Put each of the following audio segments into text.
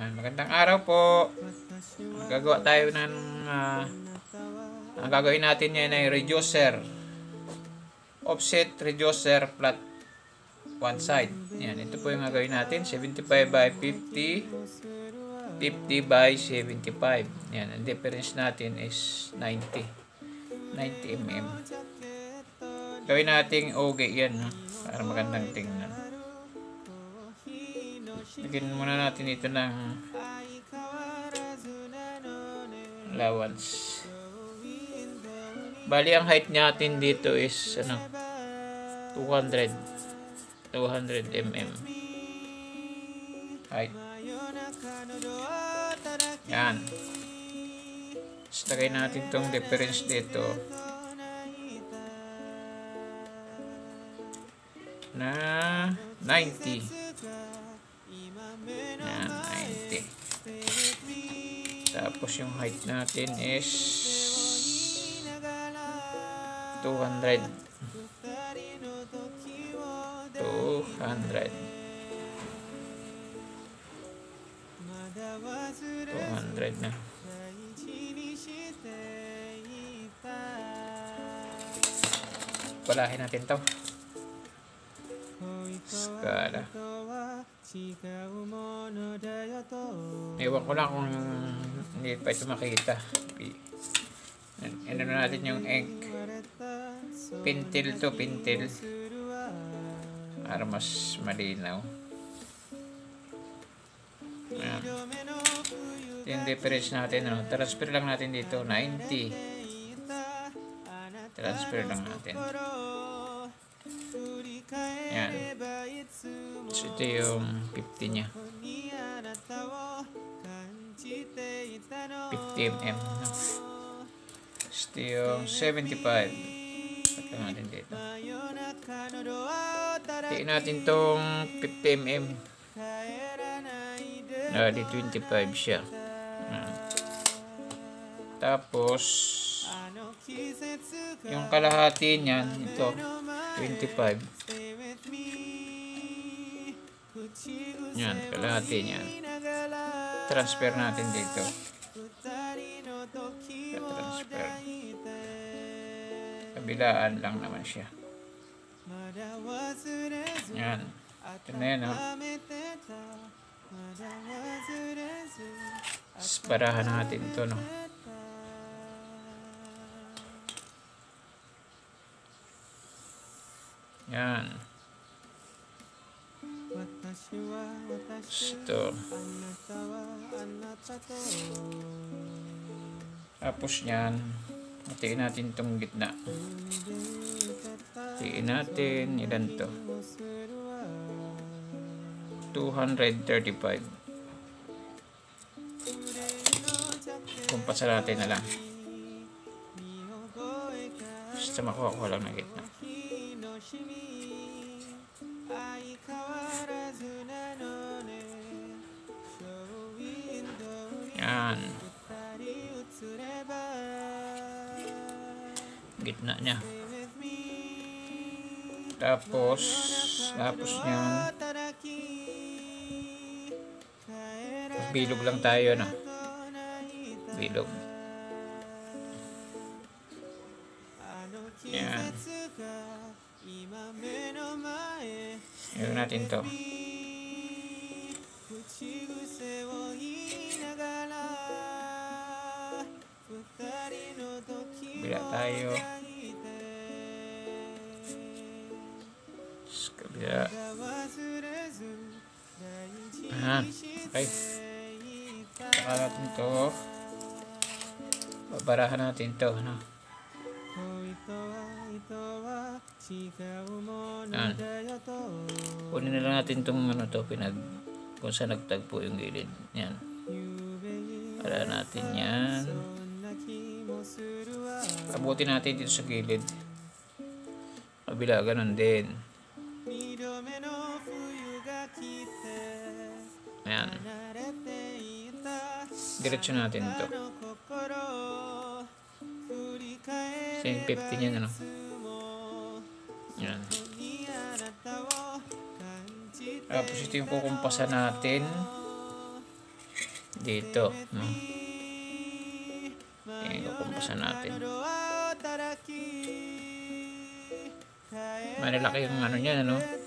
Ayan, magandang araw po. Gagawa tayo ng ah, ang gagawin natin yan ay reducer. Offset reducer flat one side. Yan, ito po yung gagawin natin. 75 by 50. 50 by 75. Yan, ang difference natin is 90. 90 mm. Gawin nating oge yan, para magandang tingnan. Lagyan muna natin ito ng allowance. Bali, ang height natin dito is ano, 200 200 mm height. Yan. Tapos lagay natin tong difference dito na 90. Tapos yung height natin is 200. 200. 200 na. Palahin natin to. Skala. Ewan ko lang kung hindi pa ito makita. Ano na natin yung egg. Pintil to pintil. Para mas malinaw. Ayan. Ito yung difference natin. Ano. Transfer lang natin dito. 90. Transfer lang natin. So, ito yung 50 niya. 50 mm. No? Ito yung 75. Ito natin dito. Tiin natin tong 50 mm. Ah, di 25 siya. Yan. Tapos, yung kalahati niyan, ito, 25. Yan, kalahati niyan. Transfer natin dito. Transfer. Kabilaan lang naman siya. Yan. Ito na yan, oh. Sparahan natin ito, no. Yan. Ito. Tapos yan, hatiin natin itong gitna. Hatiin natin, ilan to? 235. Kumpasa natin na lang. Basta makuha ko lang ng gitna. Gitna niya. Tapos, tapos niyan, bilog lang tayo na. Bilog. Yan. Yan natin to. Bila tayo. Kabila. Ayan. Okay. Saka natin to. Babarahan natin to. Ano? Ayan. Kunin na lang natin itong ano to, pinag, kung saan nagtagpo yung gilid. Yan. Para natin yan. Abutin natin dito sa gilid. Kabila, ganun din. Ayan. Diretso natin to. Same 50 niyan, ano? Yan. Tapos ito yung kukumpasan natin. dito. No? Tingin ko kumpasan natin. Malaki yung ano niya, ano?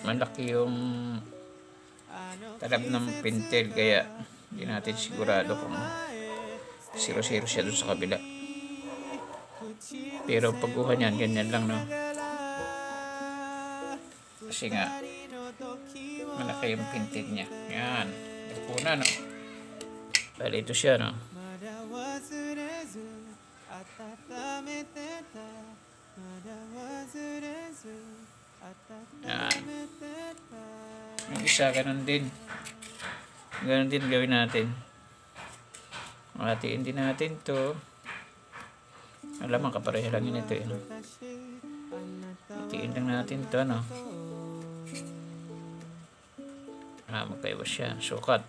Malaki yung talab ng pintel kaya hindi natin sigurado kung 0-0 siya doon sa kabila. Pero pagkuha niyan, ganyan lang, no? Kasi nga, malaki yung pintel niya. Yan. Ito na, no? Bali, ito siya, no? Yan. Yung isa, ganun din. Ganun din gawin natin. Matiin din natin to. Alam, makapareha lang yun ito. Eh. Itiin lang natin to, no? Ah, magkaiba siya. Sukat.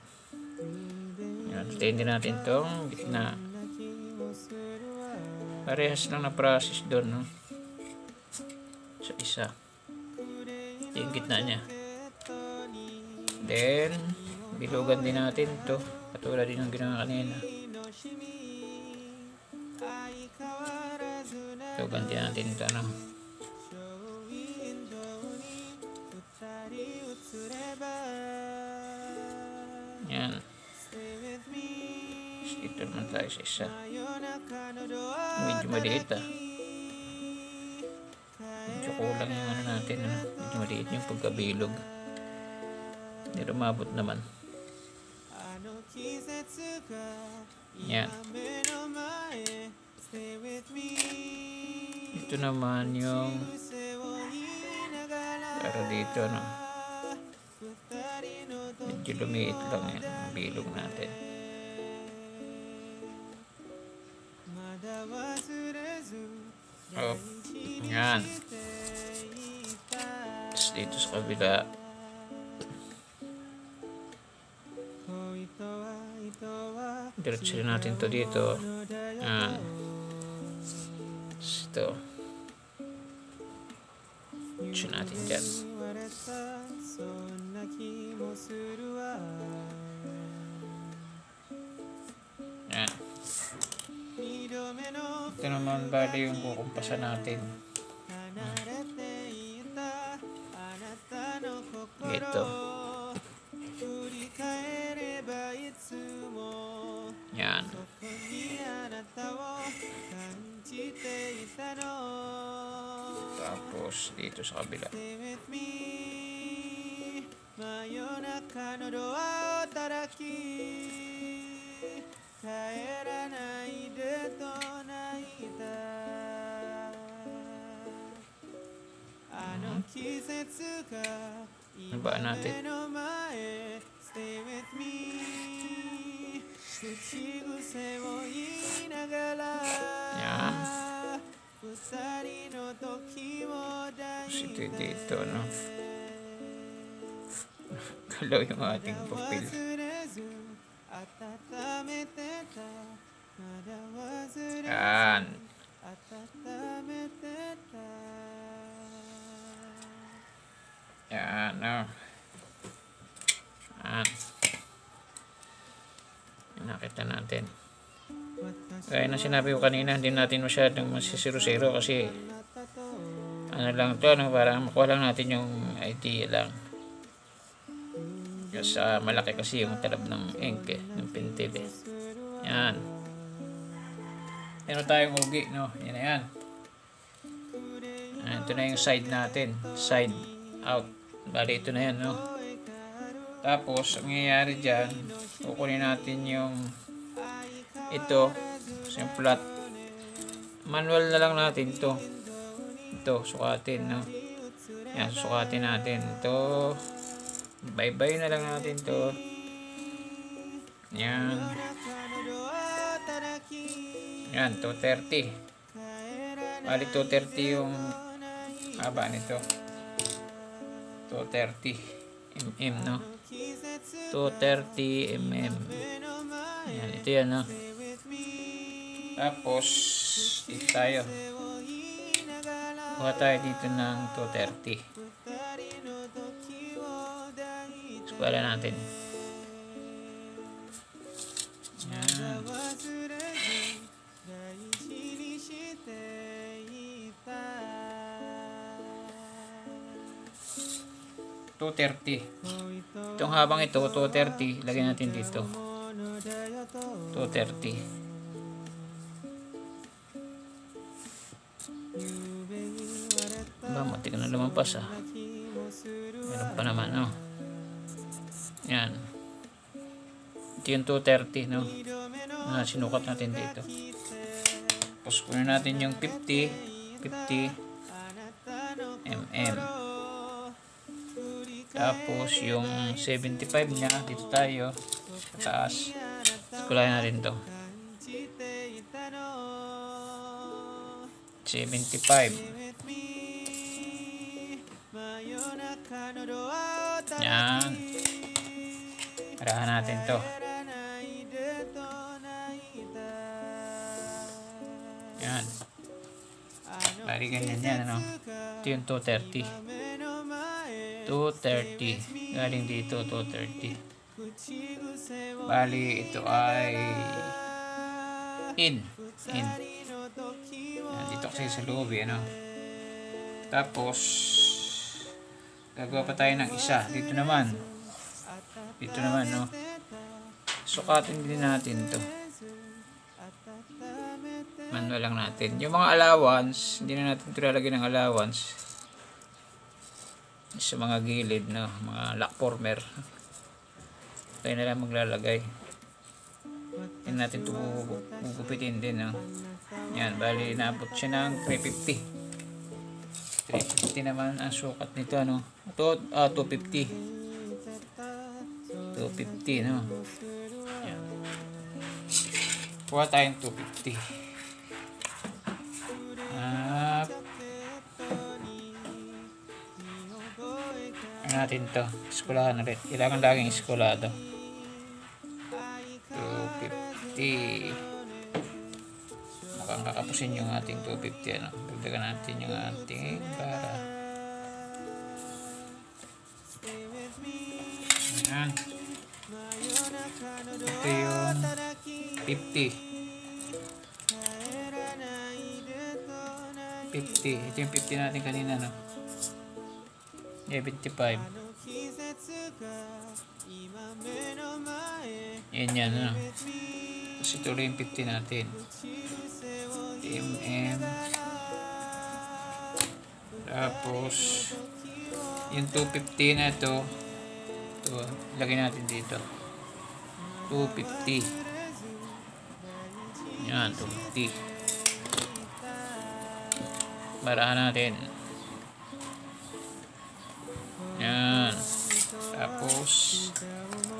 Yan, din natin tong gitna. Parehas lang na process doon, no? Sa isa yung gitna niya. Then bilugan din natin to. Katulad din ng ginawa kanina. Bilugan din natin ito ano? Yan. Ito naman tayo sa isa. Medyo maliit ah. Tsoko lang yung ano natin, ano, medyo maliit yung pagkabilog. Pero umabot naman. Yan. Ito naman yung para dito, ano. Medyo lumiit lang yan, ang bilog natin. kabila. Diretso rin natin to dito. Yan. Ito. Diretso natin dyan. Yan. Ito naman bali yung kukumpasan natin. 節が Ano ba 今 natin? Stay with me 口癖を言いながら City dito, no? Galaw yung ating papel. Yan. Yan, no? Kaya na sinabi ko kanina, hindi natin masyadong masisiro-siro kasi ano lang to, no? para makuha lang natin yung idea lang. Kasi ah, malaki kasi yung talab ng ink eh, ng pintil eh. Yan. Meron tayong ugi, no? Yan na yan. Ito na yung side natin. Side out. Bali, ito na yan, no? Tapos, ang nangyayari dyan, kukunin natin yung ito, yung flat. Manual na lang natin to. Ito, sukatin, no? Yan, sukatin natin. Ito, bye-bye na lang natin to. Yan. Yan, 230. Bali, 230 yung haba nito. 230 mm, no? 230 mm. Yan, ito yan, no? Tapos, dito tayo. Kuha tayo dito ng 230. Skwala natin. Yan. Two thirty. Itong habang ito, 230, lagyan natin dito. 230. Diba, muntik na lumampas ah. Meron pa naman oh. Yan. Ito yung 230 no. Na sinukat natin dito. Tapos kunin natin yung 50 50 mm. Tapos yung 75 niya dito tayo sa taas. Kulayan natin 'to. 75. Yan. Parahan natin to. Yan. Bari ganyan yan, ano? Ito yung 230. 230. Galing dito, 230. Bali, ito ay in. In pasok siya sa loob eh, ano? tapos gagawa pa tayo ng isa. Dito naman. Dito naman no? Sukatin din natin to. Manual lang natin. Yung mga allowance hindi na natin ito lalagyan ng allowance. Sa mga gilid no? Mga lock former. Tayo na lang maglalagay. Hindi natin ito gugupitin din, no? Yan, bali, naabot siya ng 350. 350 naman ang sukat nito, ano? Ito, ah, 250. 250, no? Yan. Kuha tayong 250. Ah, ano natin to? Eskulahan ulit. Kailangan laging eskulado. 250 makakakapusin yung ating 250 ano? dagdagan natin yung ating para ayan ito yung 50 50. Ito yung 50 natin kanina, no? Yeah, 55. Yan yan, no? Ito ulit yung 50 natin. mm. Tapos, yung 250 na ito, ito, lagay natin dito. 250. Yan, 250. Barahan natin. Yan. Tapos,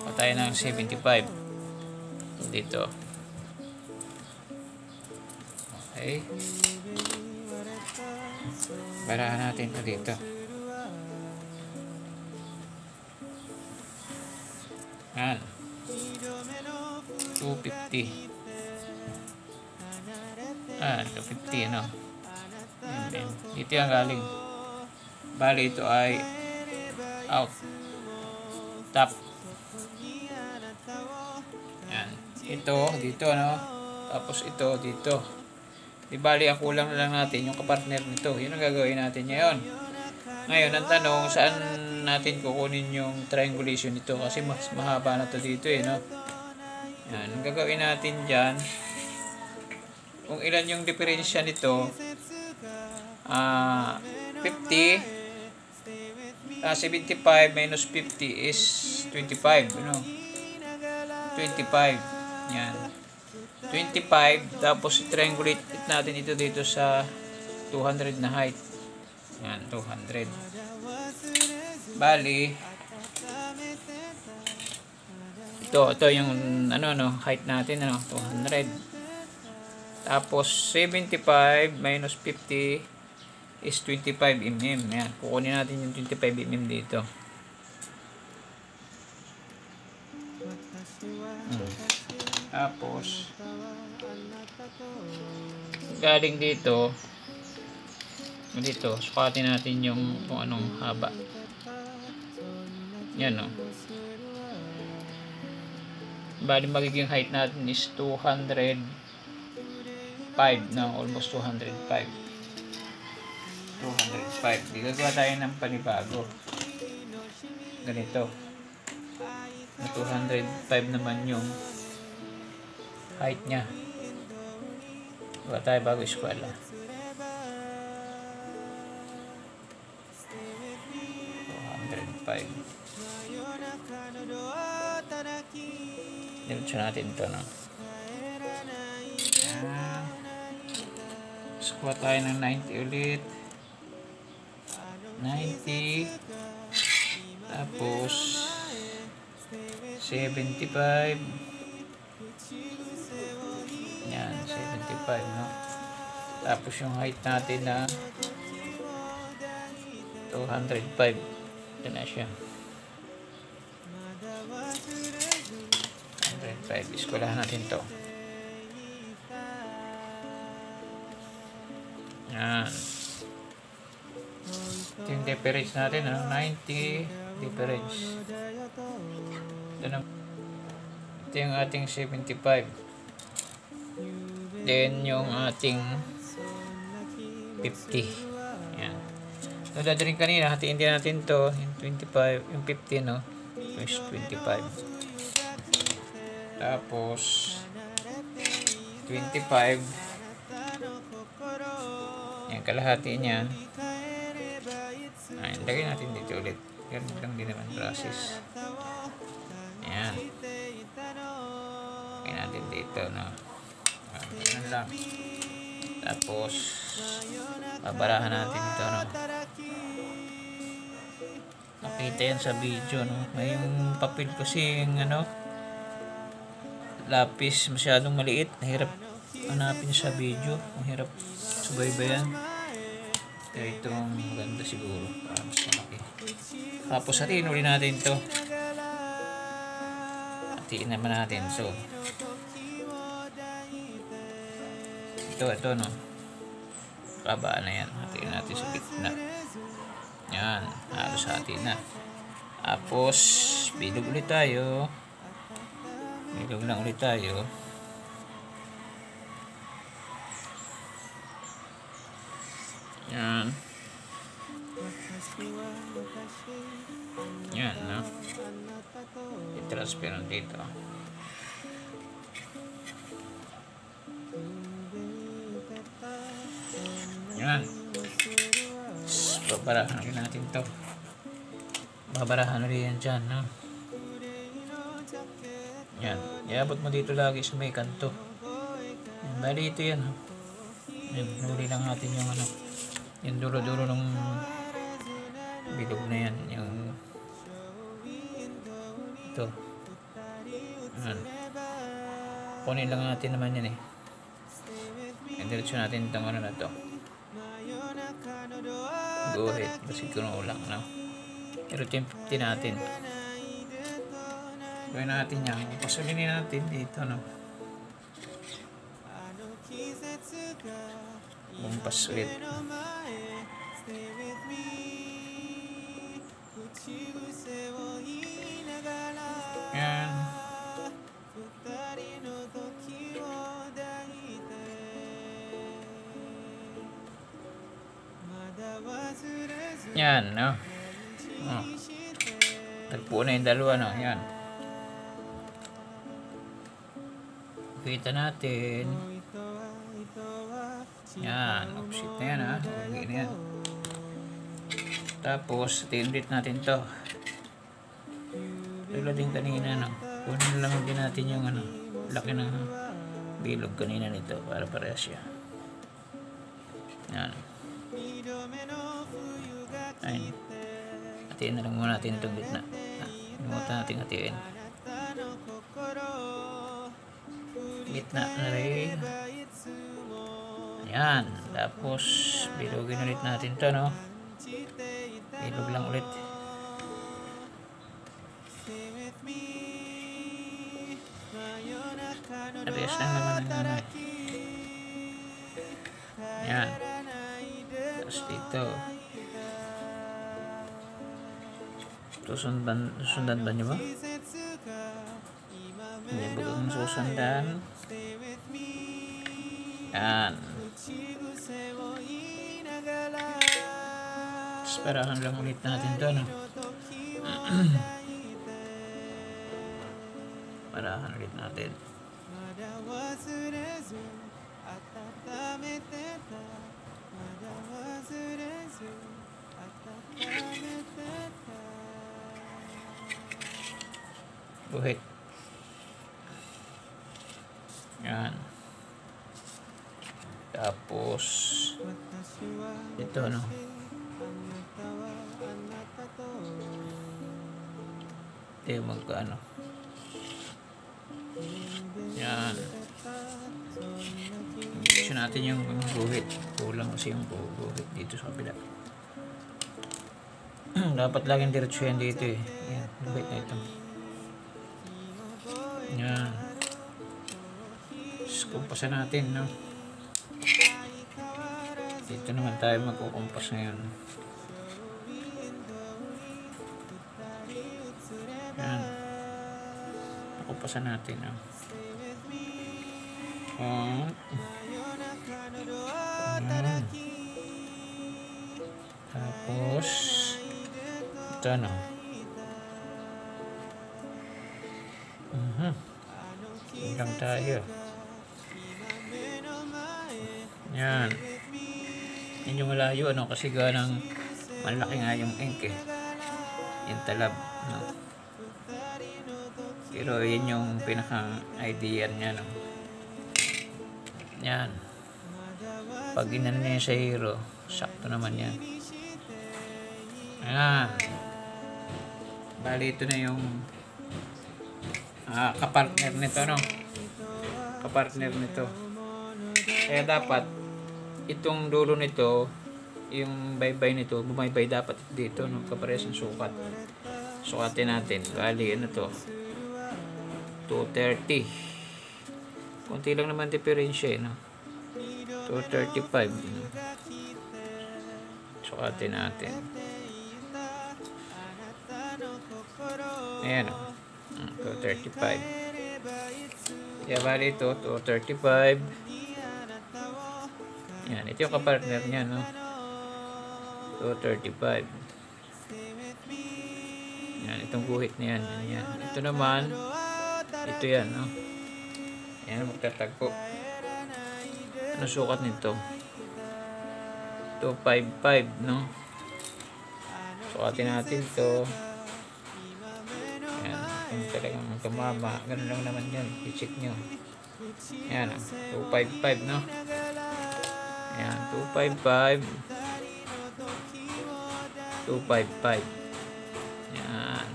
patay ng 75. Dito. Okay. Barahan natin ito dito. Yan. 250. Ah, 250 ano. Yan din. Dito yung galing. Bali ito ay out. Top. Yan. Ito, dito ano. Tapos ito, dito. Di bali, ang kulang na lang natin yung kapartner nito. Yun ang gagawin natin ngayon. Ngayon, ang tanong, saan natin kukunin yung triangulation nito? Kasi mas mahaba na to dito eh, no? Yan. Ang gagawin natin dyan, kung ilan yung diferensya nito, ah 50, ah 75 minus 50 is 25, ano? 25. Yan. 25, tapos triangulate natin ito dito sa 200 na height. Yan, 200. Bali, ito, ito yung ano, no, height natin, ano, 200. Tapos, 75 minus 50 is 25 mm. Yan, kukunin natin yung 25 mm dito. Hmm. Tapos, galing dito, dito, sukatin natin yung kung anong haba. Yan o. Bali magiging height natin is 205 no? Almost 205. 205. Di gagawa tayo ng panibago. Ganito. Na 205 naman yung height niya. Gawa tayo bago eskwela. 205. Diretso natin ito, no? Yan. Squat tayo ng 90 ulit. 90. Tapos, 75. No? Tapos yung height natin na 205. Ito na siya. 105. Eskwelahan natin to. Yan. Ito yung difference natin, ano? 90 difference. Ito na. Ito yung ating 75. Then, yung ating 50. Yan. So, dati rin kanina, hatiin din natin to. Yung 25, yung 50, no? Is 25. Tapos, 25. Yan, kalahati niya. Ay, lagay natin dito ulit. Ganun lang din naman process. Yan. Lagay natin dito, no? Lang. Tapos, babarahan natin ito, no? Makita yan sa video, no? May yung papel kasi yung, ano, lapis masyadong maliit. Nahirap hanapin sa video. Mahirap subaybayan. Kaya itong maganda siguro. Para mas malaki. Tapos hatiin uli natin to. Hatiin naman natin. So, ito, ito, no? Babaan na yan. Hatiin natin sa gitna. Yan. Halos hati na. Tapos, bilog ulit tayo. Bilog lang ulit tayo. Yan. Yan, no? I-transfer dito. Babarahan ulit natin to. Babarahan ulit yan dyan, no? Yan. Iabot mo dito lagi sa may kanto. Yan. Bali ito yan, ha? Yan. Lang natin yung ano. Yung dulo-dulo ng bilog na yan. Yung ito. Yan. Kunin lang natin naman yan eh. Diretso natin itong ano na to. Ahead. Kasi kuno lang, no? Pero 50 natin. Gawin natin yan. Pasulinin natin dito, no? Bumpas ulit. Yan. Yan, no? Oh. Tagpo na yung dalawa, no? Yan. Kita natin. Yan. Opposite na yan, ha? Okay na yan. Tapos, tinrit natin to. Tulad din kanina, no? Kunin lang din natin yung, ano, laki ng bilog kanina nito para parehas siya. Yan. Ayun. Hatiin na lang muna natin itong gitna. Ah, Limutan natin hatiin. Gitna na rin. Ayan. Tapos, bilogin ulit natin to, no? Bilog lang ulit. Susundan, susundan ba niyo ba? Hindi ba kung susundan? Yan. Tapos para hanggang ulit natin to, no? para hanggang natin. Thank you buhit. Yan. Tapos, ito no. Ito yung magkano. Yan. Gusto natin yung buhit. Kulang kasi yung buhit dito sa kabila. Dapat laging diretso yan dito eh. Yan, buhit na ito. Yan. Tapos kumpasan natin, no? Dito naman tayo magkukumpas ngayon. Yan. Kumpasan natin, no? Oh. Yan. Tapos, ito ano. Mhm. Hanggang tayo. Yan. Yan yung malayo, ano, kasi ganang malaki nga yung ink eh. Yung talab, no. Pero yun yung pinaka-idea niya, no. Yan. Pag inan niya sa hero, sakto naman yan. Ayan. Bali, ito na yung ah, kapartner nito, no? Kapartner nito. Kaya dapat, itong dulo nito, yung baybay nito, bumaybay dapat dito, no? Kapares ng sukat. Sukatin natin. Bali, ano to? 230. Kunti lang naman diferensya, eh, no? 235. no? Sukatin natin. Ayan. Mm, 235. Kaya bali ito, 235. Yan, ito yung kapartner niya, no? 235. Yan, itong guhit na yan. Yan. Ito naman, ito yan, no? Yan, magtatagpo. Ano sukat nito? 255, no? Sukatin natin to. Yan, kung talagang tumama, ganun lang naman yan. I-check nyo. Yan, ah, 255, no? Yan, 255. 255. Yan.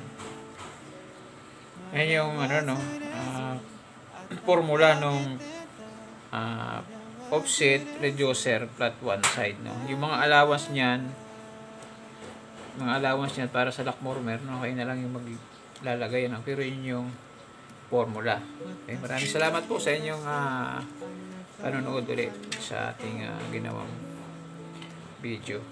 Yan yung ano no, ah, formula nung ah, offset reducer flat one side no. Yung mga allowance niyan, mga allowance niyan para sa lock mormer no, kayo na lang yung maglalagay no. Pero yun yung formula. Okay, maraming salamat po sa inyong ah, panonood ulit sa ating ah, ginawang video.